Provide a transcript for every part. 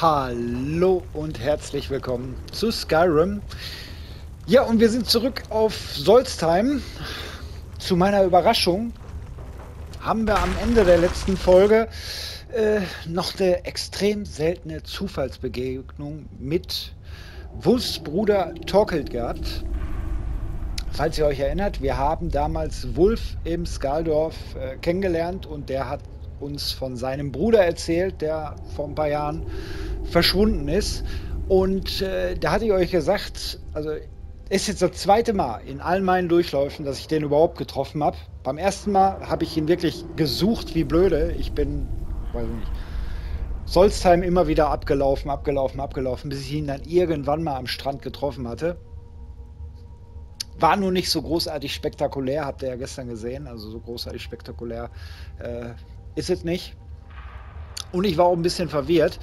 Hallo und herzlich willkommen zu Skyrim. Ja, und wir sind zurück auf Solstheim. Zu meiner Überraschung haben wir am Ende der letzten Folge äh, noch eine extrem seltene Zufallsbegegnung mit Wulfs Bruder Torkeld gehabt. Falls ihr euch erinnert, wir haben damals Wulf im Skaldorf äh, kennengelernt und der hat uns von seinem Bruder erzählt, der vor ein paar Jahren verschwunden ist. Und äh, da hatte ich euch gesagt, also ist jetzt das zweite Mal in all meinen Durchläufen, dass ich den überhaupt getroffen habe. Beim ersten Mal habe ich ihn wirklich gesucht wie blöde. Ich bin, weiß nicht, Solstheim immer wieder abgelaufen, abgelaufen, abgelaufen, bis ich ihn dann irgendwann mal am Strand getroffen hatte. War nur nicht so großartig spektakulär, habt ihr ja gestern gesehen. Also so großartig spektakulär äh, ist es nicht. Und ich war auch ein bisschen verwirrt,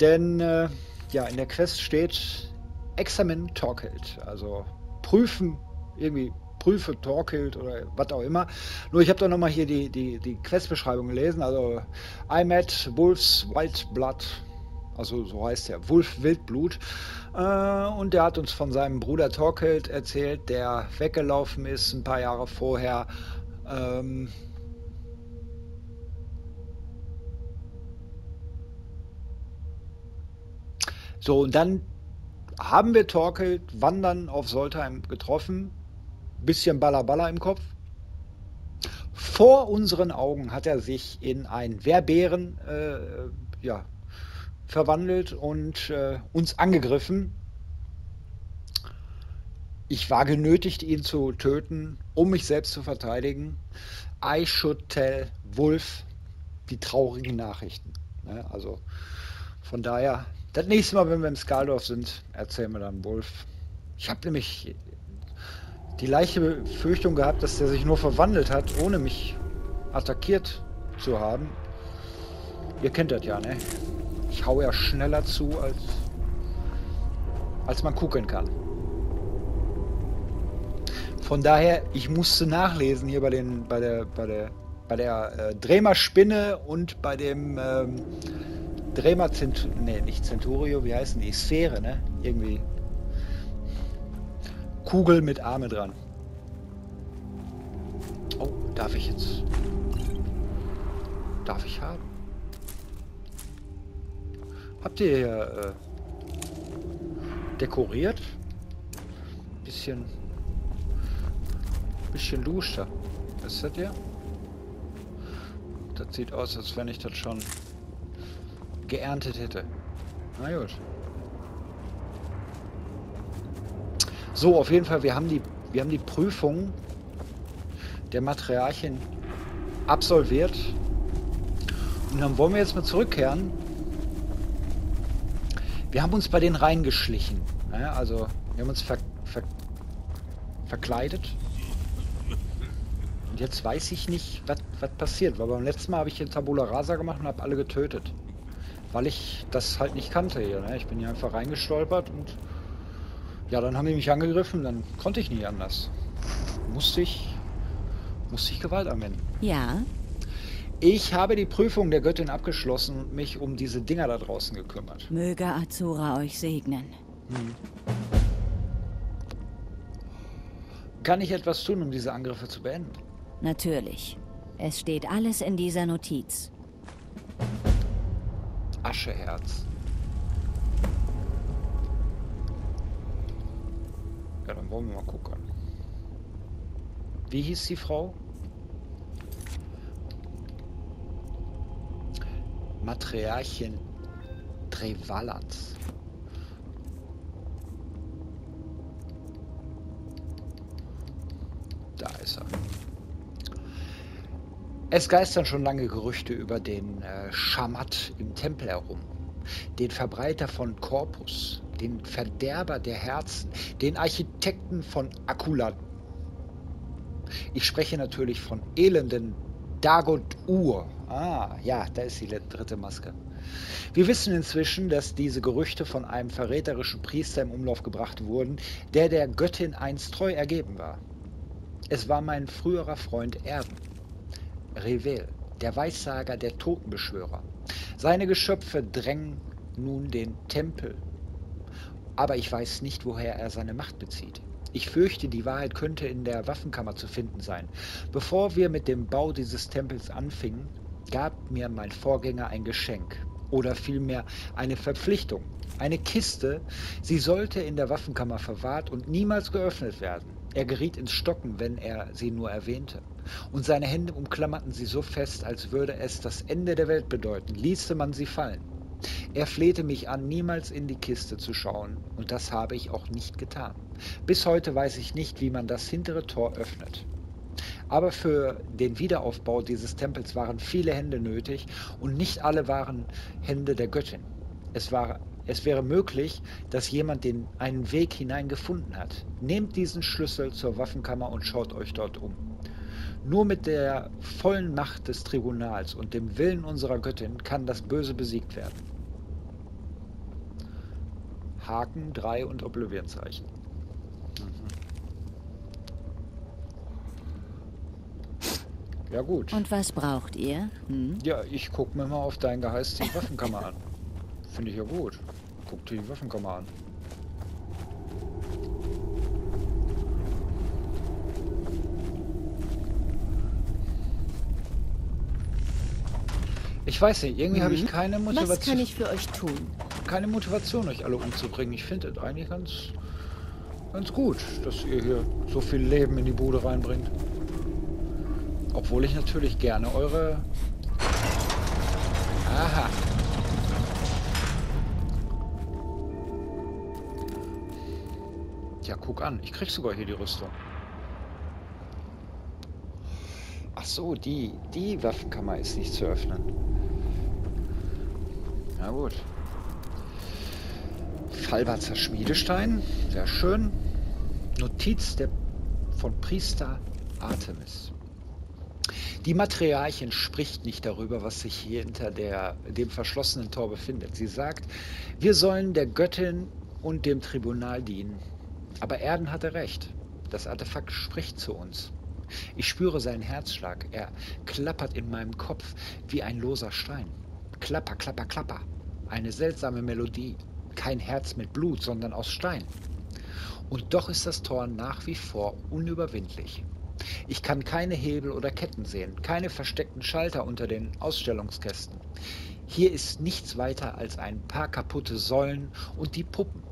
denn äh, ja, in der Quest steht Examen Torkild. Also prüfen, irgendwie prüfe Torkild oder was auch immer. Nur ich habe da nochmal hier die, die, die Questbeschreibung gelesen. Also I met Wolf's White Blood. Also so heißt er, Wolf Wildblut. Äh, und der hat uns von seinem Bruder Torkild erzählt, der weggelaufen ist ein paar Jahre vorher. Ähm, So, und dann haben wir Torkel wandern auf Soltheim getroffen. Bisschen Ballaballa im Kopf. Vor unseren Augen hat er sich in einen Wehrbären äh, ja, verwandelt und äh, uns angegriffen. Ich war genötigt, ihn zu töten, um mich selbst zu verteidigen. I should tell Wolf die traurigen Nachrichten. Ne? Also von daher das nächste Mal, wenn wir im Skaldorf sind, erzählen wir dann Wolf. Ich habe nämlich die leichte Befürchtung gehabt, dass der sich nur verwandelt hat, ohne mich attackiert zu haben. Ihr kennt das ja, ne? Ich hau ja schneller zu, als, als man gucken kann. Von daher, ich musste nachlesen hier bei den, bei der, bei der, bei der äh, Drehmer-Spinne und bei dem ähm, Drema Centurio, nee, nicht Centurio, wie heißen die? Sphäre, ne? Irgendwie. Kugel mit Arme dran. Oh, darf ich jetzt? Darf ich haben? Habt ihr hier äh, dekoriert? Bisschen. Bisschen luscher. Das hier? Das sieht aus, als wenn ich das schon geerntet hätte. Na gut. So, auf jeden Fall, wir haben die, wir haben die Prüfung der Materialien absolviert. Und dann wollen wir jetzt mal zurückkehren. Wir haben uns bei denen reingeschlichen. Ja, also, wir haben uns ver, ver, verkleidet. Und jetzt weiß ich nicht, was passiert. Weil beim letzten Mal habe ich den Tabula Rasa gemacht und habe alle getötet weil ich das halt nicht kannte hier. Ne? Ich bin hier einfach reingestolpert und ja, dann haben die mich angegriffen, dann konnte ich nie anders. Musste ich, musste ich Gewalt anwenden. Ja. Ich habe die Prüfung der Göttin abgeschlossen und mich um diese Dinger da draußen gekümmert. Möge Azura euch segnen. Hm. Kann ich etwas tun, um diese Angriffe zu beenden? Natürlich. Es steht alles in dieser Notiz. Ascheherz. Ja, dann wollen wir mal gucken. Wie hieß die Frau? Matriarchin Trevalans. Da ist er. Es geistern schon lange Gerüchte über den äh, Schamat im Tempel herum, den Verbreiter von Corpus, den Verderber der Herzen, den Architekten von Akulan. Ich spreche natürlich von elenden Dagot Ur. Ah, ja, da ist die dritte Maske. Wir wissen inzwischen, dass diese Gerüchte von einem verräterischen Priester im Umlauf gebracht wurden, der der Göttin einst treu ergeben war. Es war mein früherer Freund Erden. Revel, der Weissager der Totenbeschwörer. Seine Geschöpfe drängen nun den Tempel. Aber ich weiß nicht, woher er seine Macht bezieht. Ich fürchte, die Wahrheit könnte in der Waffenkammer zu finden sein. Bevor wir mit dem Bau dieses Tempels anfingen, gab mir mein Vorgänger ein Geschenk oder vielmehr eine Verpflichtung. Eine Kiste, sie sollte in der Waffenkammer verwahrt und niemals geöffnet werden. Er geriet ins Stocken, wenn er sie nur erwähnte. Und seine Hände umklammerten sie so fest, als würde es das Ende der Welt bedeuten, ließe man sie fallen. Er flehte mich an, niemals in die Kiste zu schauen, und das habe ich auch nicht getan. Bis heute weiß ich nicht, wie man das hintere Tor öffnet. Aber für den Wiederaufbau dieses Tempels waren viele Hände nötig, und nicht alle waren Hände der Göttin. Es war es wäre möglich, dass jemand den, einen Weg hineingefunden hat. Nehmt diesen Schlüssel zur Waffenkammer und schaut euch dort um. Nur mit der vollen Macht des Tribunals und dem Willen unserer Göttin kann das Böse besiegt werden. Haken 3 und Oblivionzeichen. Mhm. Ja gut. Und was braucht ihr? Hm? Ja, ich guck mir mal auf dein Geheiß die Waffenkammer an. Finde ich ja gut. Guck dir die Waffenkammer an. Ich weiß nicht, irgendwie mhm. habe ich mhm. keine Motivation. Was kann ich für euch tun? Keine Motivation, euch alle umzubringen. Ich finde es eigentlich ganz, ganz gut, dass ihr hier so viel Leben in die Bude reinbringt. Obwohl ich natürlich gerne eure... Aha. Ja, guck an. Ich krieg sogar hier die Rüstung. Ach so, die, die Waffenkammer ist nicht zu öffnen. Na gut. Falbatzer Schmiedestein. Sehr schön. Notiz der, von Priester Artemis. Die Matriarchin spricht nicht darüber, was sich hier hinter der, dem verschlossenen Tor befindet. Sie sagt, wir sollen der Göttin und dem Tribunal dienen. Aber Erden hatte recht. Das Artefakt spricht zu uns. Ich spüre seinen Herzschlag. Er klappert in meinem Kopf wie ein loser Stein. Klapper, klapper, klapper. Eine seltsame Melodie. Kein Herz mit Blut, sondern aus Stein. Und doch ist das Tor nach wie vor unüberwindlich. Ich kann keine Hebel oder Ketten sehen, keine versteckten Schalter unter den Ausstellungskästen. Hier ist nichts weiter als ein paar kaputte Säulen und die Puppen,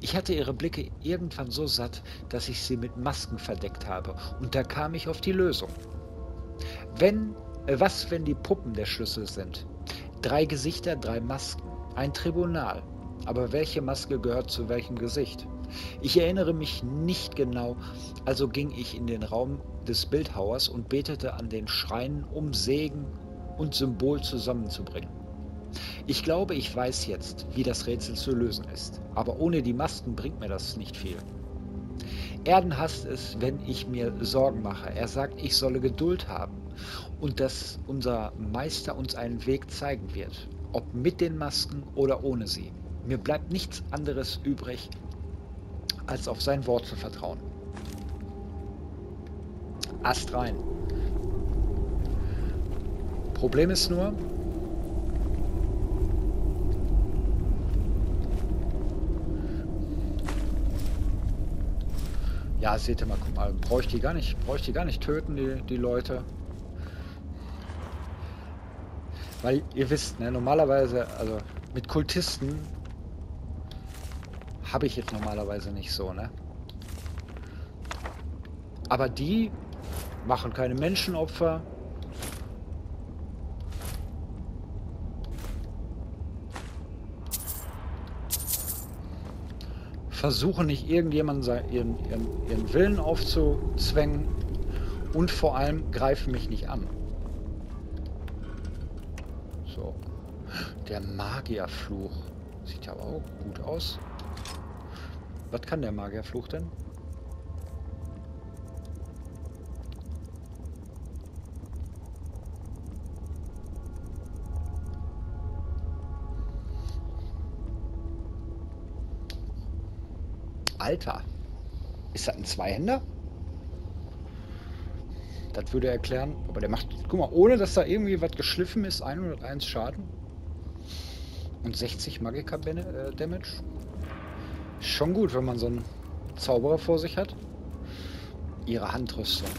ich hatte ihre Blicke irgendwann so satt, dass ich sie mit Masken verdeckt habe, und da kam ich auf die Lösung. Wenn, äh, was, wenn die Puppen der Schlüssel sind? Drei Gesichter, drei Masken, ein Tribunal. Aber welche Maske gehört zu welchem Gesicht? Ich erinnere mich nicht genau, also ging ich in den Raum des Bildhauers und betete an den Schreinen, um Segen und Symbol zusammenzubringen. Ich glaube, ich weiß jetzt, wie das Rätsel zu lösen ist. Aber ohne die Masken bringt mir das nicht viel. Erden hasst es, wenn ich mir Sorgen mache. Er sagt, ich solle Geduld haben und dass unser Meister uns einen Weg zeigen wird, ob mit den Masken oder ohne sie. Mir bleibt nichts anderes übrig, als auf sein Wort zu vertrauen. Ast rein. Problem ist nur, Ja, seht ihr mal, guck mal, brauche ich die gar nicht, brauche ich die gar nicht töten, die, die Leute. Weil ihr wisst, ne, normalerweise, also mit Kultisten habe ich jetzt normalerweise nicht so, ne? Aber die machen keine Menschenopfer, versuchen nicht irgendjemanden ihren, ihren, ihren Willen aufzuzwängen und vor allem greifen mich nicht an. So. Der Magierfluch. Sieht ja auch gut aus. Was kann der Magierfluch denn? Alter. Ist das ein Zweihänder? Das würde erklären, aber der macht, guck mal, ohne dass da irgendwie was geschliffen ist, 101 Schaden. Und 60 Magika äh, Damage. Schon gut, wenn man so einen Zauberer vor sich hat. Ihre Handrüstung.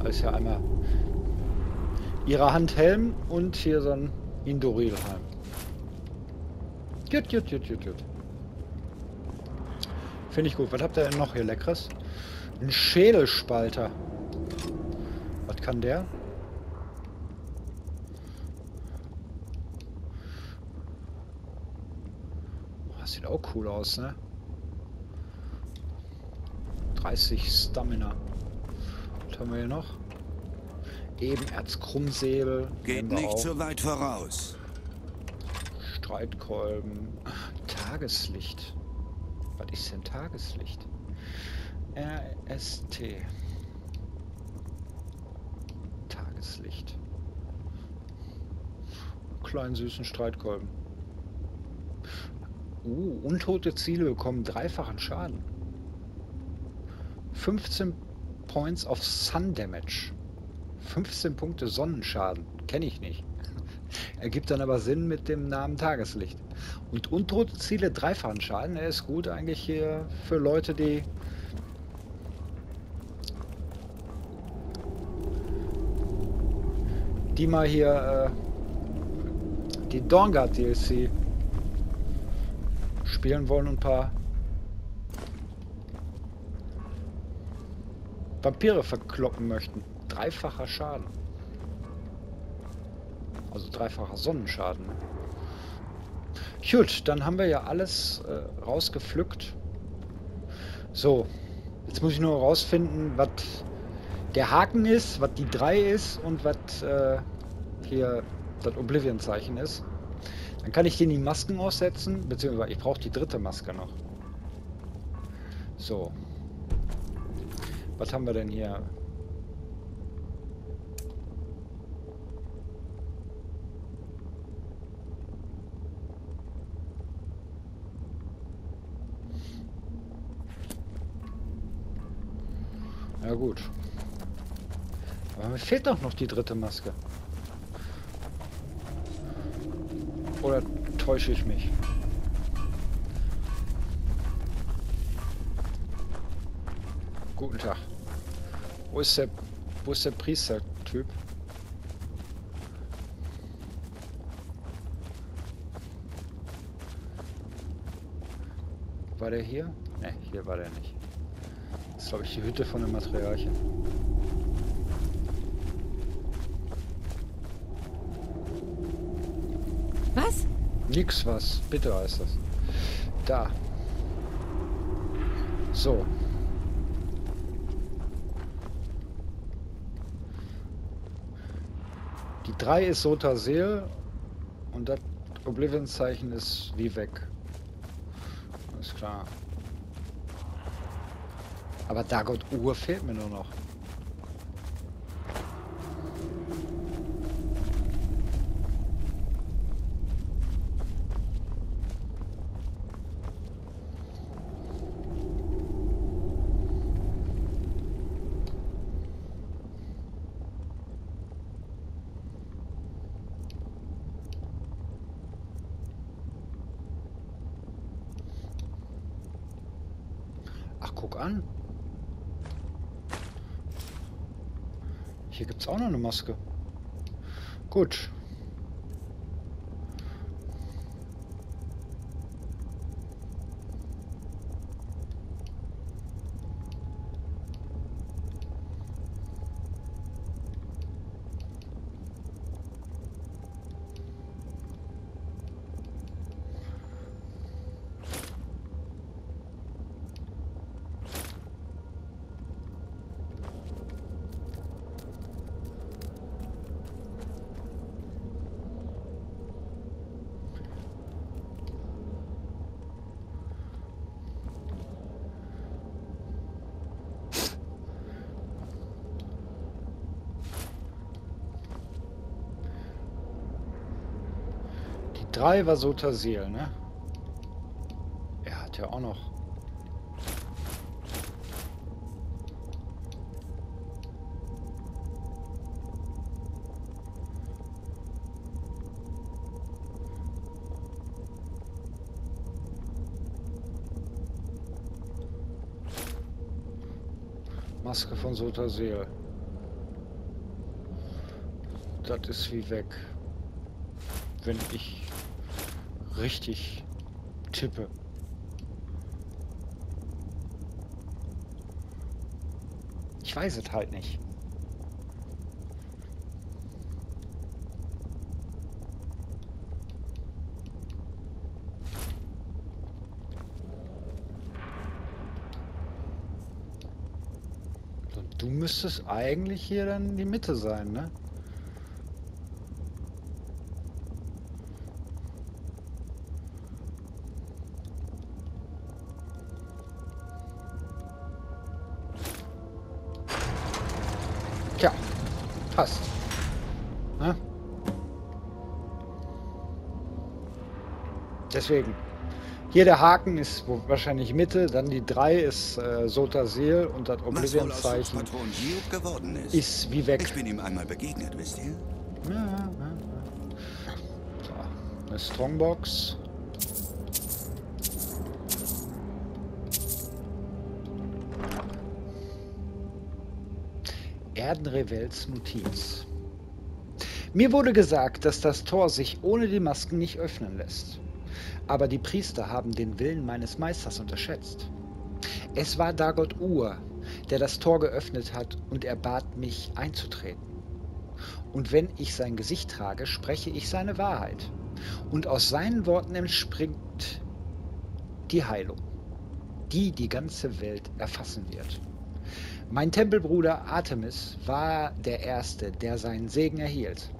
Mhm. ist ja einmal ihre Handhelm und hier so ein Indorilheim. Gut, gut, gut, gut, gut. Finde ich gut. Was habt ihr denn noch hier Leckeres? Ein Schädelspalter. Was kann der? Das sieht auch cool aus, ne? 30 Stamina. Was haben wir hier noch? Ebenerz Krummsäbel. Geht nicht so weit voraus. Streitkolben. Tageslicht. Was ist denn Tageslicht? RST. Tageslicht. Kleinen süßen Streitkolben. Uh, untote Ziele bekommen dreifachen Schaden. 15 Points of Sun Damage. 15 Punkte Sonnenschaden. Kenne ich nicht. Ergibt dann aber Sinn mit dem Namen Tageslicht. Und untote Ziele dreifachen Schaden. Er ist gut eigentlich hier für Leute, die die mal hier äh, die Dawnguard DLC spielen wollen und ein paar Vampire verkloppen möchten. Dreifacher Schaden. Also dreifacher Sonnenschaden. Gut, dann haben wir ja alles äh, rausgepflückt. So, jetzt muss ich nur rausfinden, was der Haken ist, was die 3 ist und was äh, hier das Oblivion-Zeichen ist. Dann kann ich den die Masken aussetzen, beziehungsweise ich brauche die dritte Maske noch. So. Was haben wir denn hier? Ja gut. Aber mir fehlt doch noch die dritte Maske. Oder täusche ich mich? Guten Tag. Wo ist der, wo ist der Priester-Typ? War der hier? Ne, hier war der nicht. Das ist, glaube ich, die Hütte von dem Materialchen. Was? Nix was. Bitte heißt das. Da. So. Die 3 ist Sotaseel und das Oblivion-Zeichen ist wie weg. Alles klar. Aber Dagot Uhr fehlt mir nur noch. Ach, guck an. Hier gibt es auch noch eine Maske. Gut. 3 war Sotasil, ne? Er hat ja auch noch... Maske von Sotasil. Das ist wie weg. Wenn ich richtig tippe. Ich weiß es halt nicht. Du müsstest eigentlich hier dann die Mitte sein, ne? Tja, passt. Ne? Deswegen. Hier der Haken ist wahrscheinlich Mitte, dann die 3 ist äh, Sotaseel und das Oblivion-Zeichen ist. ist wie weg. Ich bin ihm einmal begegnet, wisst ihr? Ja, ja, ja. So, eine Strongbox. Erdenrevels Notiz. Mir wurde gesagt, dass das Tor sich ohne die Masken nicht öffnen lässt. Aber die Priester haben den Willen meines Meisters unterschätzt. Es war Dagot Ur, der das Tor geöffnet hat und er bat mich einzutreten. Und wenn ich sein Gesicht trage, spreche ich seine Wahrheit. Und aus seinen Worten entspringt die Heilung, die die ganze Welt erfassen wird. Mein Tempelbruder Artemis war der Erste, der seinen Segen erhielt.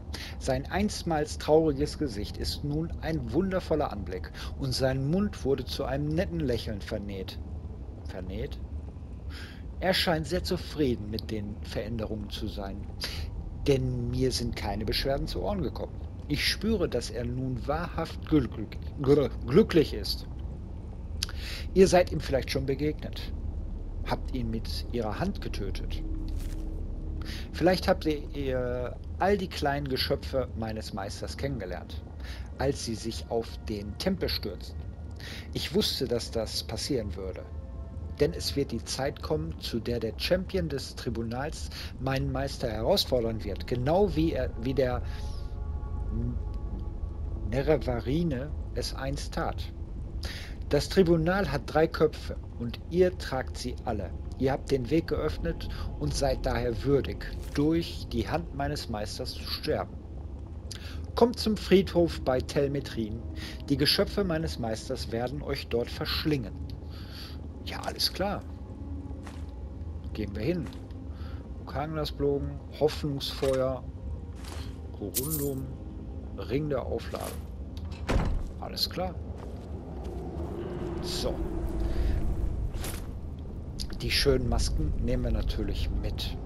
Sein einstmals trauriges Gesicht ist nun ein wundervoller Anblick und sein Mund wurde zu einem netten Lächeln vernäht. Vernäht? Er scheint sehr zufrieden mit den Veränderungen zu sein, denn mir sind keine Beschwerden zu Ohren gekommen. Ich spüre, dass er nun wahrhaft glücklich, ist. Ihr seid ihm vielleicht schon begegnet. Habt ihn mit ihrer Hand getötet. Vielleicht habt ihr all die kleinen Geschöpfe meines Meisters kennengelernt, als sie sich auf den Tempel stürzten. Ich wusste, dass das passieren würde. Denn es wird die Zeit kommen, zu der der Champion des Tribunals meinen Meister herausfordern wird, genau wie, er, wie der Nerevarine es einst tat. Das Tribunal hat drei Köpfe und ihr tragt sie alle. Ihr habt den Weg geöffnet und seid daher würdig, durch die Hand meines Meisters zu sterben. Kommt zum Friedhof bei Telmetrin. Die Geschöpfe meines Meisters werden euch dort verschlingen. Ja, alles klar. Gehen wir hin. Kanglasbogen, Hoffnungsfeuer, Corundum, Ring der Aufladung. Alles klar. So. Die schönen Masken nehmen wir natürlich mit.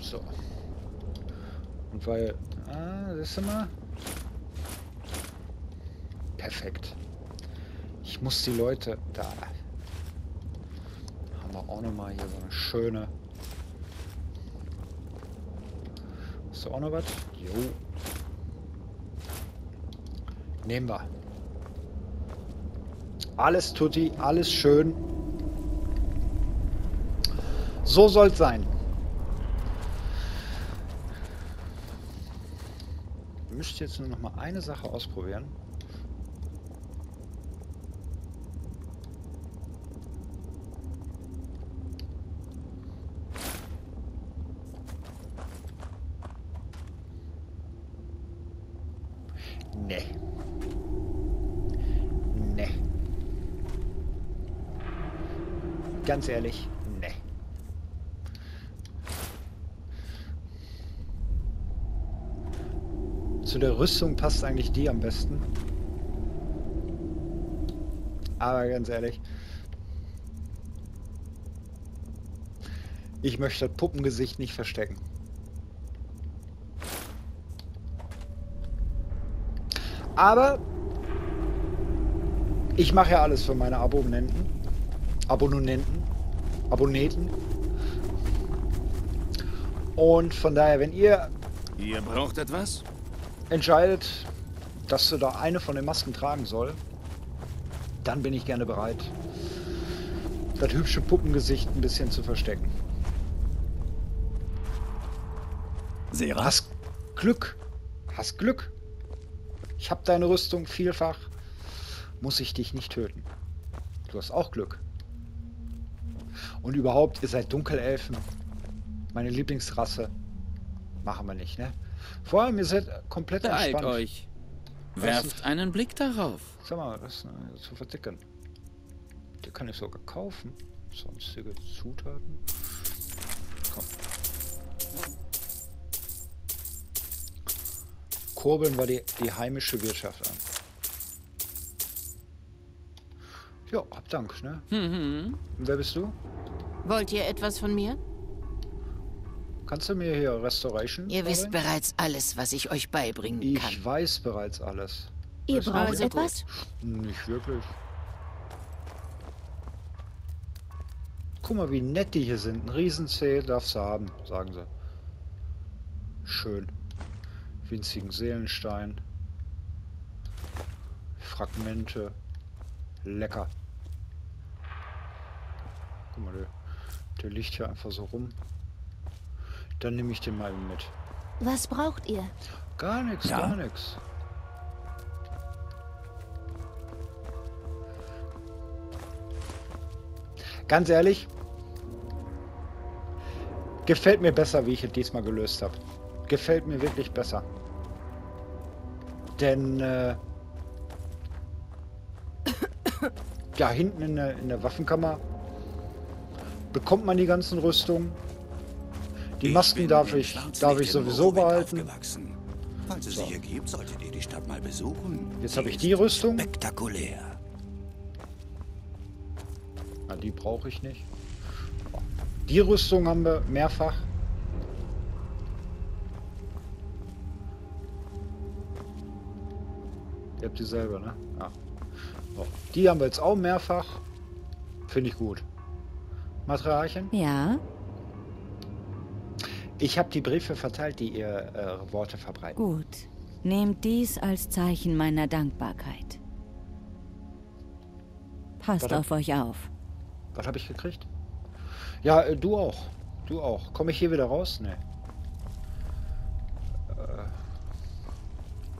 So. Und weil... Ah, siehst du mal? Perfekt. Ich muss die Leute... Da. Haben wir auch nochmal hier so eine schöne... Hast du auch noch was? Jo. Nehmen wir. Alles tutti, alles schön. So soll's sein. Ich müsste jetzt nur noch mal eine Sache ausprobieren. Nee. Nee. Ganz ehrlich, nee. Zu der Rüstung passt eigentlich die am besten. Aber ganz ehrlich. Ich möchte das Puppengesicht nicht verstecken. Aber ich mache ja alles für meine Abonnenten. Abonnenten. Abonnenten. Und von daher, wenn ihr Ihr braucht etwas? entscheidet, dass du da eine von den Masken tragen soll, dann bin ich gerne bereit, das hübsche Puppengesicht ein bisschen zu verstecken. Sera? Hast Glück. Hast Glück. Ich habe deine Rüstung vielfach. Muss ich dich nicht töten. Du hast auch Glück. Und überhaupt, ihr seid Dunkelelfen. Meine Lieblingsrasse. Machen wir nicht, ne? Vor allem, ihr seid komplett Beeilt entspannt. euch. Werft ist- einen Blick darauf. Sag mal, das ist äh, zu verdicken. Die kann ich sogar kaufen. Sonstige Zutaten. Komm. Kurbeln wir die, die heimische Wirtschaft an. Ja, hab Dank, ne? Mhm. Und wer bist du? Wollt ihr etwas von mir? Kannst du mir hier Restoration? Ihr wisst bereits alles, was ich euch beibringen kann. Ich weiß bereits alles. Ihr braucht also etwas? Nicht wirklich. Guck mal, wie nett die hier sind. Ein Riesenzeh darfst du haben, sagen sie. Schön. Winzigen Seelenstein. Fragmente. Lecker. Guck mal, der, der liegt hier einfach so rum. Dann nehme ich den mal mit. Was braucht ihr? Gar nichts, Ja. gar nichts. Ganz ehrlich, gefällt mir besser, wie ich es diesmal gelöst habe. Gefällt mir wirklich besser. Denn, äh, ja, hinten in der, in der Waffenkammer bekommt man die ganzen Rüstungen. Die Masken darf ich, darf ich sowieso behalten. Falls es So. sich ergibt, solltet ihr die Stadt mal besuchen. Jetzt habe ich die Rüstung. Spektakulär. Na, die brauche ich nicht. Die Rüstung haben wir mehrfach. Ihr habt dieselbe, ne? Ja. So. Die haben wir jetzt auch mehrfach. Finde ich gut. Matriarchin, Ja, ich habe die Briefe verteilt, die ihr äh, Worte verbreiten. gut. Nehmt dies als Zeichen meiner Dankbarkeit. Passt Warte. auf euch auf. Was habe ich gekriegt? Ja, äh, du auch. Du auch. Komme ich hier wieder raus? Nee. Äh,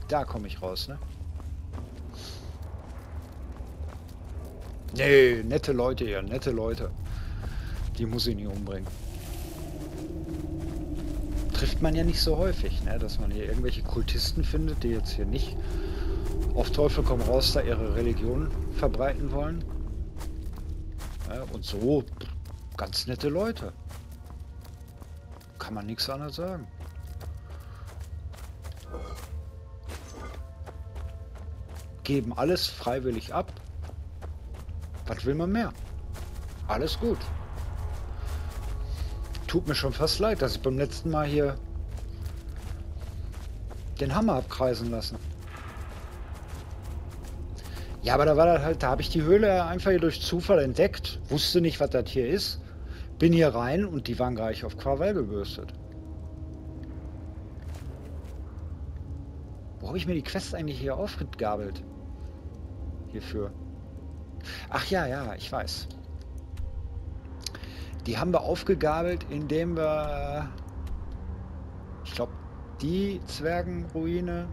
da komme ich raus, ne? Nee, nette Leute hier, nette Leute. Die muss ich nicht umbringen. Trifft man ja nicht so häufig, ne? Dass man hier irgendwelche Kultisten findet, die jetzt hier nicht auf Teufel komm raus da ihre Religion verbreiten wollen. Ja, und so ganz nette Leute. Kann man nichts anderes sagen. Geben alles freiwillig ab. Was will man mehr? Alles gut. Tut mir schon fast leid, dass ich beim letzten Mal hier den Hammer abkreisen lassen. Ja, aber da war das halt, da habe ich die Höhle einfach hier durch Zufall entdeckt, wusste nicht, was das hier ist, bin hier rein und die waren gleich auf Krawall gebürstet. Wo habe ich mir die Quest eigentlich hier aufgegabelt? Hierfür. Ach ja, ja, ich weiß. Die haben wir aufgegabelt, indem wir, ich glaube, die Zwergenruine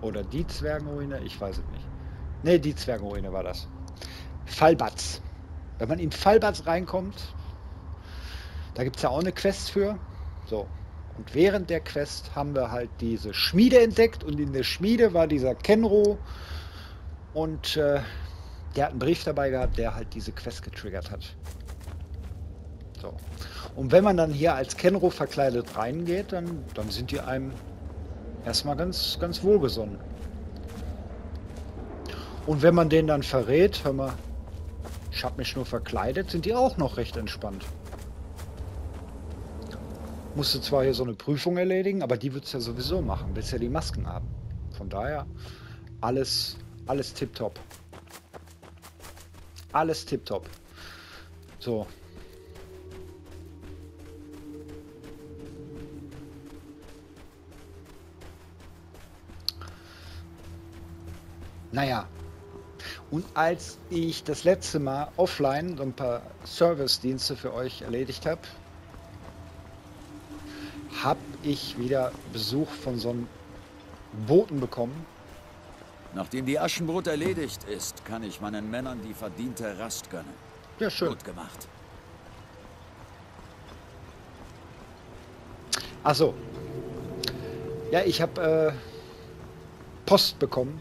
oder die Zwergenruine, ich weiß es nicht. Ne, die Zwergenruine war das. Fallbatz. Wenn man in Fallbatz reinkommt, da gibt es ja auch eine Quest für. So. Und während der Quest haben wir halt diese Schmiede entdeckt und in der Schmiede war dieser Kenro und äh, der hat einen Brief dabei gehabt, der halt diese Quest getriggert hat. So. Und wenn man dann hier als Kenro verkleidet reingeht, dann, dann sind die einem erstmal ganz, ganz wohlgesonnen. Und wenn man den dann verrät, hör mal, ich hab mich nur verkleidet, sind die auch noch recht entspannt. Musste zwar hier so eine Prüfung erledigen, aber die wird's ja sowieso machen, willst ja die Masken haben. Von daher, alles, alles tipptopp. Alles tipptopp. So. Naja, Und als ich das letzte Mal offline so ein paar Service-Dienste für euch erledigt habe, habe ich wieder Besuch von so einem Boten bekommen. Nachdem die Aschenbrot erledigt ist, kann ich meinen Männern die verdiente Rast gönnen. Ja, schön. Gut gemacht. Achso. Ja, ich habe äh, Post bekommen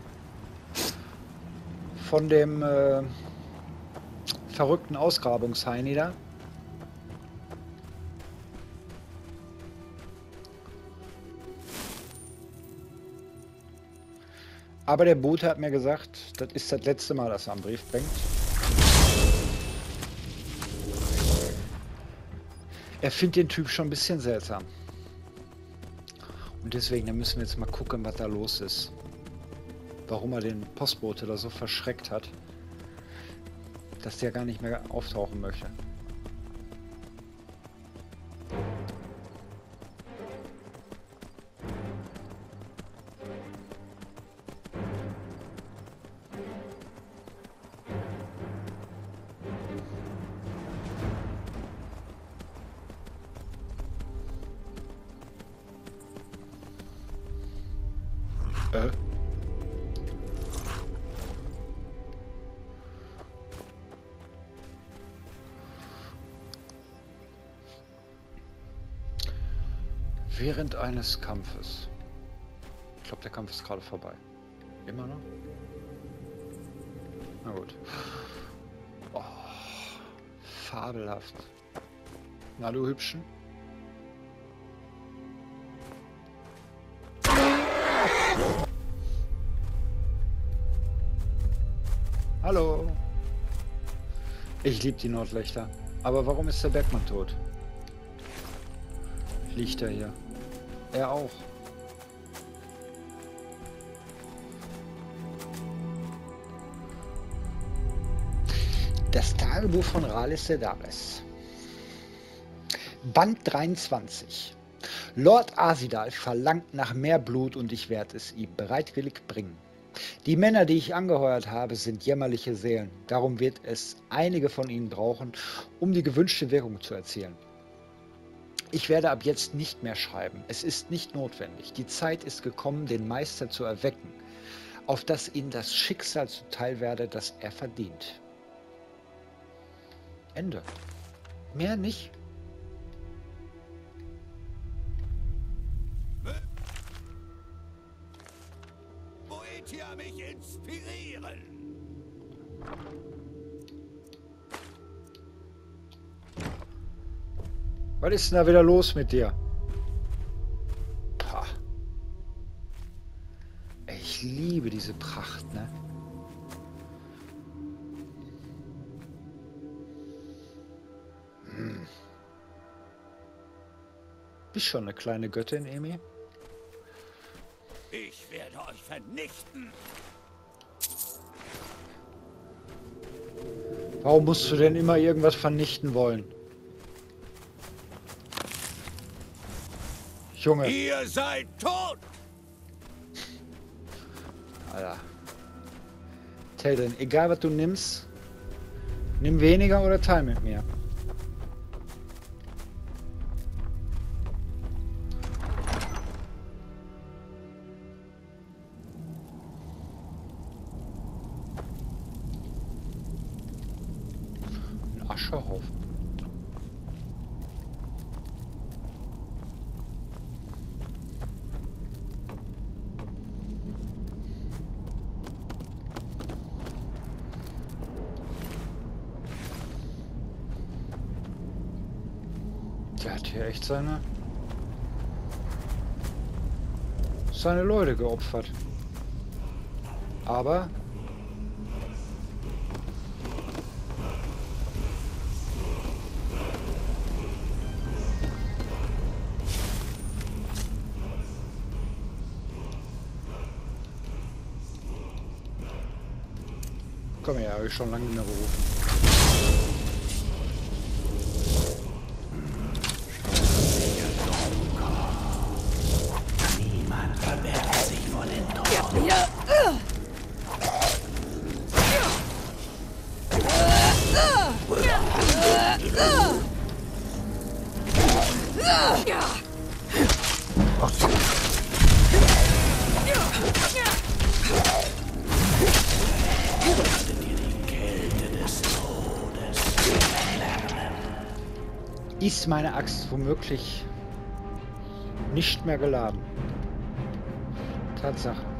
von dem äh, verrückten Ausgrabungsheini da. Aber der Bote hat mir gesagt, das ist das letzte Mal, dass er einen Brief bringt. Er findet den Typ schon ein bisschen seltsam. Und deswegen, da müssen wir jetzt mal gucken, was da los ist. Warum er den Postbote da so verschreckt hat, dass der gar nicht mehr auftauchen möchte. Eines Kampfes. Ich glaube, der Kampf ist gerade vorbei. Immer noch? Na gut. Oh, fabelhaft. Na, du Hübschen. Hallo. Ich liebe die Nordlichter. Aber warum ist der Bergmann tot? Liegt er hier? Er auch. Das Tagebuch von Rales Sedaris. Band 23. Lord Asidal verlangt nach mehr Blut und ich werde es ihm bereitwillig bringen. Die Männer, die ich angeheuert habe, sind jämmerliche Seelen. Darum wird es einige von ihnen brauchen, um die gewünschte Wirkung zu erzielen. Ich werde ab jetzt nicht mehr schreiben. Es ist nicht notwendig. Die Zeit ist gekommen, den Meister zu erwecken, auf dass ihm das Schicksal zuteil werde, das er verdient. Ende. Mehr nicht. Poetia mich inspirieren. Was ist denn da wieder los mit dir? Pah. Ich liebe diese Pracht, ne? Hm. Bist schon eine kleine Göttin, Emi? Ich werde euch vernichten. Warum musst du denn immer irgendwas vernichten wollen? Junge, Ihr seid tot. Alter. Telden, egal was du nimmst, nimm weniger oder teil mit mir. Ein Aschehaufen. Der hat hier echt seine seine Leute geopfert. Aber Komm her, habe ich schon lange nicht mehr berufen. Ist meine Axt womöglich nicht mehr geladen? Tatsache.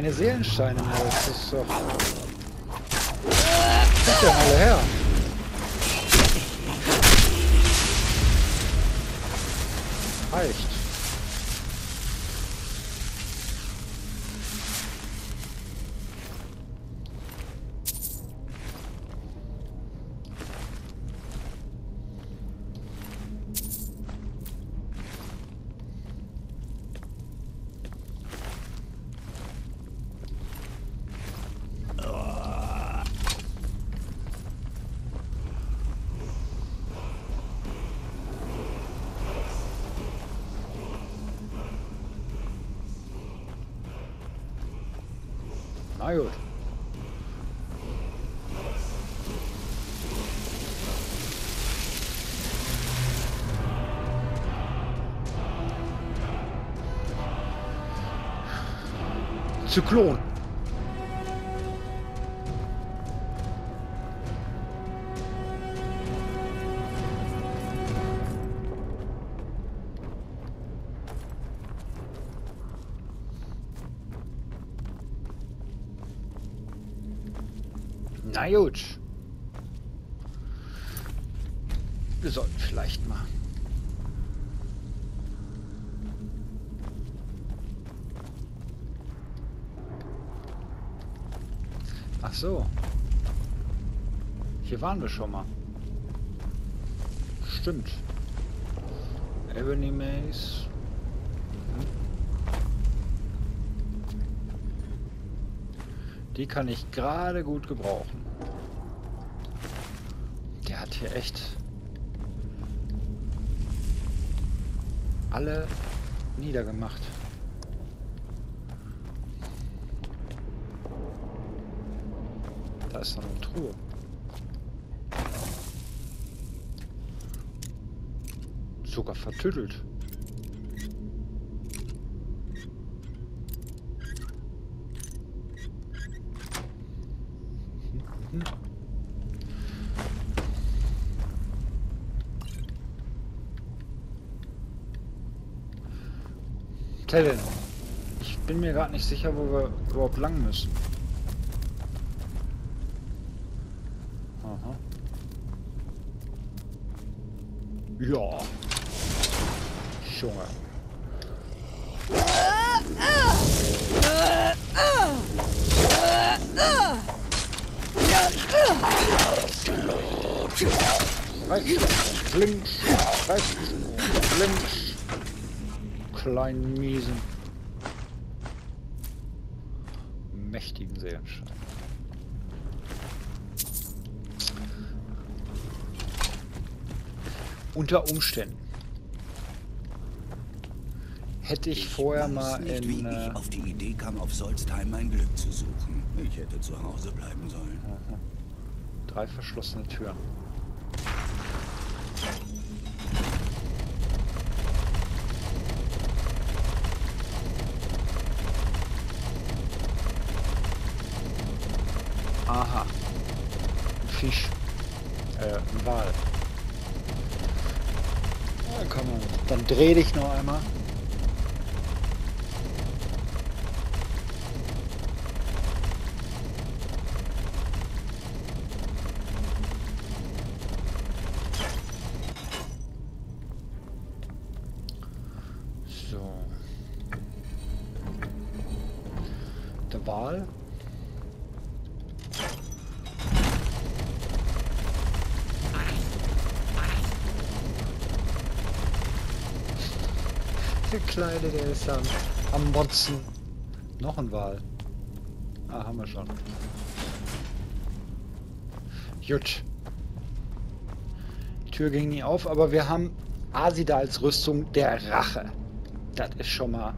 Keine Seelensteine mehr. Das ist doch. Kommt denn alle her? Zyklon. Na gut. Waren wir schon mal. Stimmt. Ebony Maze. Die kann ich gerade gut gebrauchen. Der hat hier echt alle niedergemacht. Da ist noch eine Truhe. Sogar vertüttelt. Tellen. Ich bin mir gerade nicht sicher, wo wir überhaupt lang müssen. Aha. Ja. Junge. Rechts, links, rechts, links. Kleinen miesen. Mächtigen Seelenstein. Unter Umständen hätte ich vorher weiß mal nicht, in wie äh, ich auf die Idee kam, auf Solstheim mein Glück zu suchen. Ich hätte zu Hause bleiben sollen. drei verschlossene Türen. Aha. Ein Fisch. Äh, ein Wal. Ja, kann man. Dann dreh dich noch einmal. So. Der Wal. Kleine, der ist am, am Motzen. Noch ein Wal. Ah, haben wir schon. Gut. Tür ging nie auf, aber wir haben Asida als Rüstung der Rache. Das ist schon mal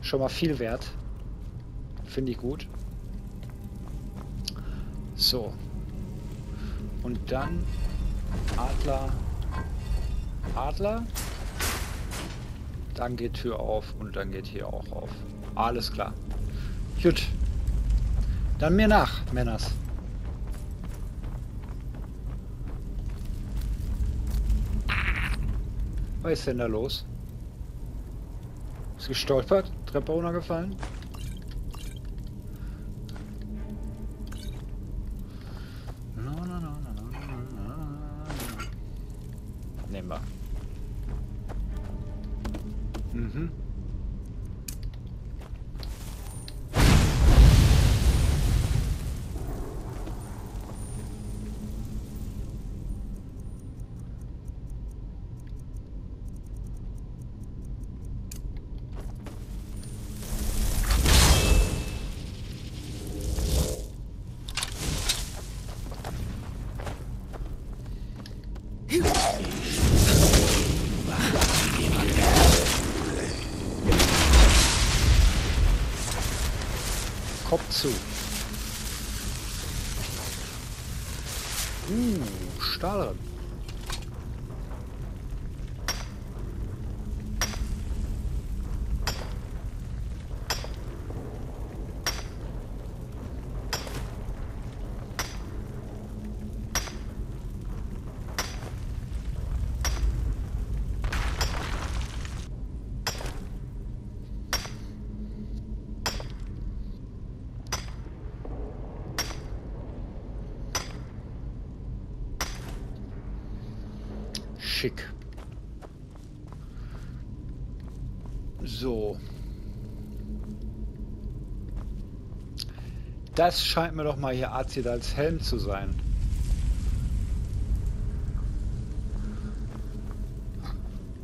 schon mal viel wert. Finde ich gut. So. Und dann Adler. Adler. Dann geht Tür auf und dann geht hier auch auf. Alles klar. Gut. Dann mir nach, Männers. Was ist denn da los? Ist gestolpert? Treppe runtergefallen? Schick. So. Das scheint mir doch mal hier Azid als Helm zu sein.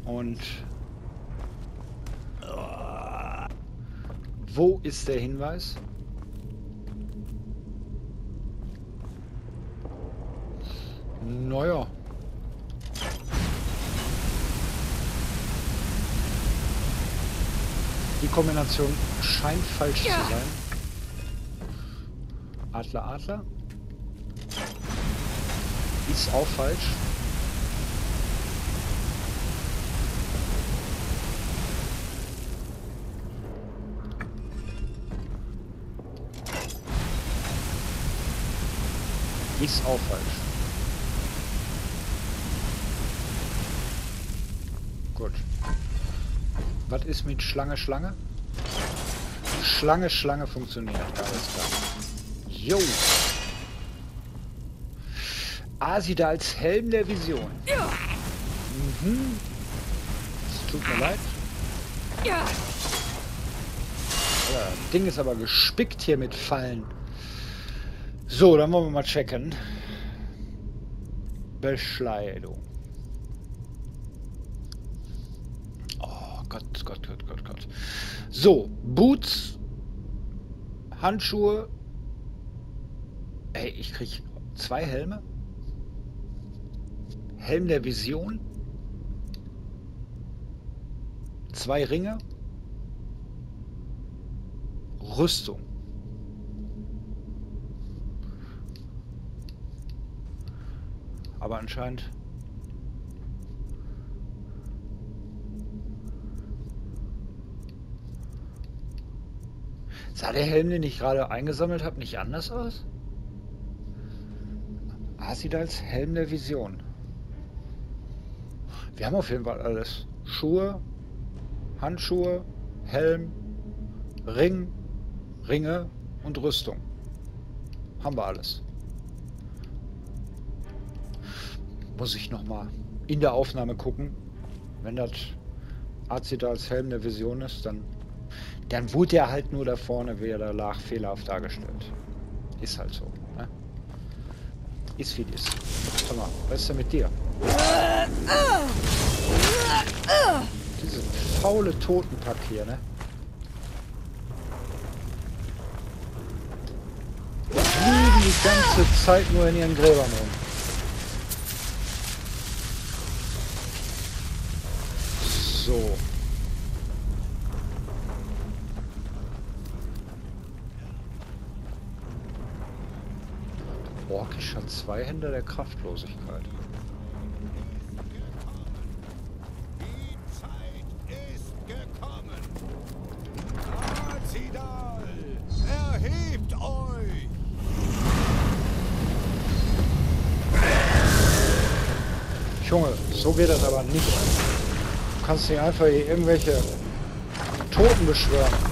Und wo ist der Hinweis? Naja. Die Kombination scheint falsch Ja. zu sein. Adler, Adler. Ist auch falsch. Ist auch falsch. Gut. Was ist mit Schlange, Schlange? Schlange, Schlange funktioniert. Alles klar. Jo. Asida als Helm der Vision. Mhm. Es tut mir leid. Ja. Ja, das Ding ist aber gespickt hier mit Fallen. So, dann wollen wir mal checken. Beschleidung. So, Boots, Handschuhe. Ey, ich krieg zwei Helme. Helm der Vision. Zwei Ringe. Rüstung. Aber anscheinend Sah der Helm, den ich gerade eingesammelt habe, nicht anders aus? Ah, sieht als Helm der Vision. Wir haben auf jeden Fall alles. Schuhe, Handschuhe, Helm, Ring, Ringe und Rüstung. Haben wir alles. Muss ich noch mal in der Aufnahme gucken. Wenn das Azida als Helm der Vision ist, dann, dann wurde er halt nur da vorne, wie er da lag, fehlerhaft dargestellt. Ist halt so. Ne? Ist wie ist. Sag mal, was ist denn mit dir? Diese faule Totenpack hier, ne? Die ganze Zeit nur in ihren Gräbern rum. So. Orkisch hat zwei Hände der Kraftlosigkeit. Junge, so geht das aber nicht. Du kannst nicht einfach hier irgendwelche Toten beschwören.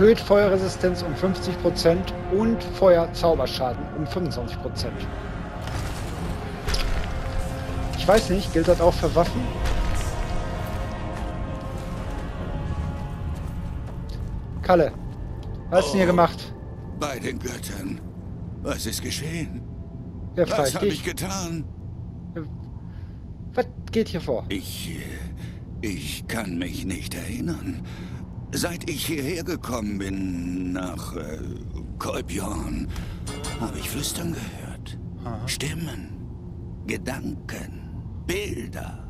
Erhöht Feuerresistenz um 50% und Feuerzauberschaden um 25%. Ich weiß nicht, gilt das auch für Waffen? Kalle, was hast du hier Oh. gemacht? Bei den Göttern. Was ist geschehen? Wer Was habe ich getan? Was geht hier vor? Ich. äh, Ich kann mich nicht erinnern. Seit ich hierher gekommen bin, nach äh, Kolbjorn, habe ich Flüstern gehört. Stimmen, Gedanken, Bilder.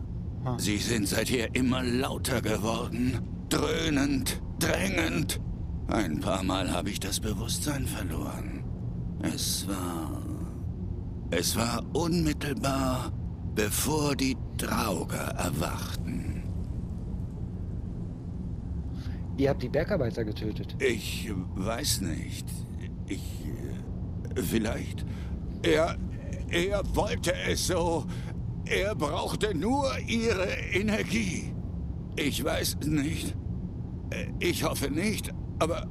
Sie sind seither immer lauter geworden. Dröhnend, drängend. Ein paar Mal habe ich das Bewusstsein verloren. Es war. Es war unmittelbar, bevor die Drauger erwachten. Ihr habt die Bergarbeiter getötet. Ich weiß nicht. Ich. äh, Vielleicht. Er. Er wollte es so. Er brauchte nur ihre Energie. Ich weiß nicht. Äh, Ich hoffe nicht, aber.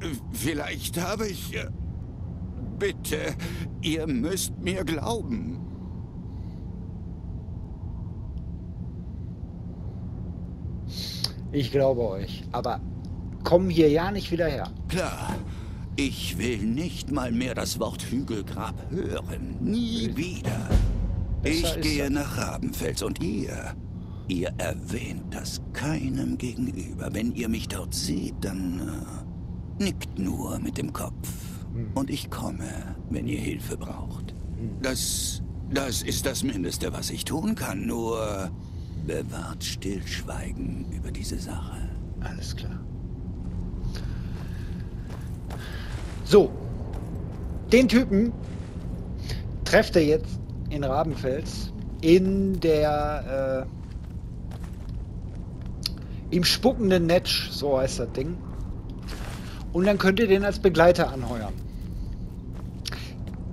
äh, Vielleicht habe ich. äh, Bitte, ihr müsst mir glauben. Ich glaube euch. Aber kommen hier ja nicht wieder her. Klar, ich will nicht mal mehr das Wort Hügelgrab hören. Nie wieder. Ich gehe nach Rabenfels und ihr, ihr erwähnt das keinem gegenüber. Wenn ihr mich dort seht, dann äh, nickt nur mit dem Kopf. Hm. Und ich komme, wenn ihr Hilfe braucht. Das, das ist das Mindeste, was ich tun kann. Nur bewahrt Stillschweigen über diese Sache. Alles klar. So. Den Typen trefft er jetzt in Rabenfels in der äh, im spuckenden Netsch, so heißt das Ding. Und dann könnt ihr den als Begleiter anheuern.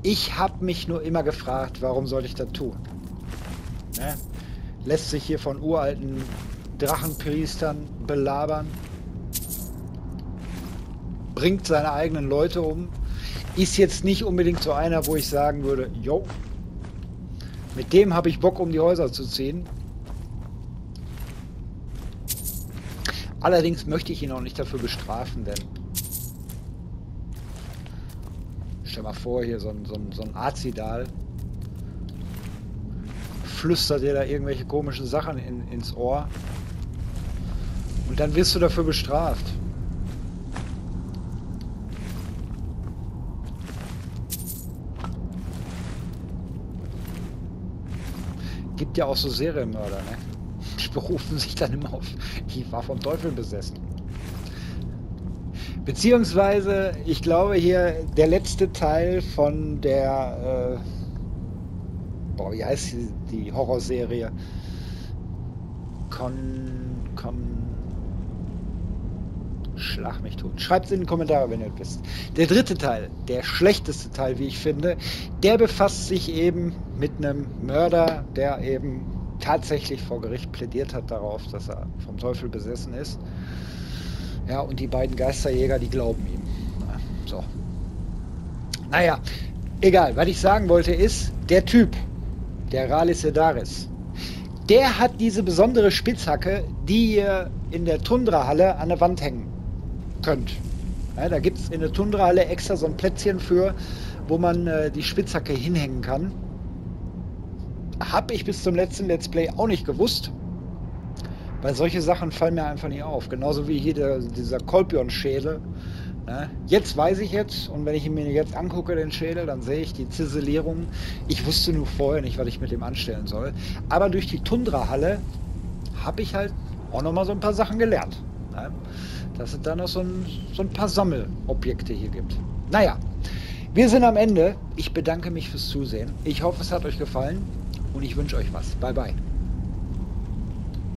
Ich habe mich nur immer gefragt, warum sollte ich das tun? Ne? Lässt sich hier von uralten Drachenpriestern belabern. Bringt seine eigenen Leute um. Ist jetzt nicht unbedingt so einer, wo ich sagen würde, jo, mit dem habe ich Bock, um die Häuser zu ziehen. Allerdings möchte ich ihn auch nicht dafür bestrafen, denn stell mal vor, hier so ein, so ein, so ein Azidal flüstert dir da irgendwelche komischen Sachen in, ins Ohr und dann wirst du dafür bestraft. Gibt ja auch so Serienmörder, ne? Die berufen sich dann immer auf, ich war vom Teufel besessen. Beziehungsweise, ich glaube hier, der letzte Teil von der, äh, boah, wie heißt die, die Horrorserie? Con, Con, Schlag mich tot. Schreibt es in die Kommentare, wenn ihr es wisst. Der dritte Teil, der schlechteste Teil, wie ich finde, der befasst sich eben mit einem Mörder, der eben tatsächlich vor Gericht plädiert hat darauf, dass er vom Teufel besessen ist. Ja, und die beiden Geisterjäger, die glauben ihm. So. Naja, egal. Was ich sagen wollte ist, der Typ, der Ralis Sedaris, der hat diese besondere Spitzhacke, die ihr in der Tundrahalle an der Wand hängen könnt. Ja, da gibt es in der Tundrahalle extra so ein Plätzchen für, wo man äh, die Spitzhacke hinhängen kann. Hab ich bis zum letzten Let's Play auch nicht gewusst. Weil solche Sachen fallen mir einfach nicht auf. Genauso wie hier der, dieser Kolpion-Schädel. Ne? Jetzt weiß ich jetzt, und wenn ich mir jetzt angucke, den Schädel, dann sehe ich die Ziselierung. Ich wusste nur vorher nicht, was ich mit dem anstellen soll. Aber durch die Tundra-Halle habe ich halt auch nochmal so ein paar Sachen gelernt. Ne? Dass es da noch so ein, so ein paar Sammelobjekte hier gibt. Naja, wir sind am Ende. Ich bedanke mich fürs Zusehen. Ich hoffe, es hat euch gefallen und ich wünsche euch was. Bye, bye.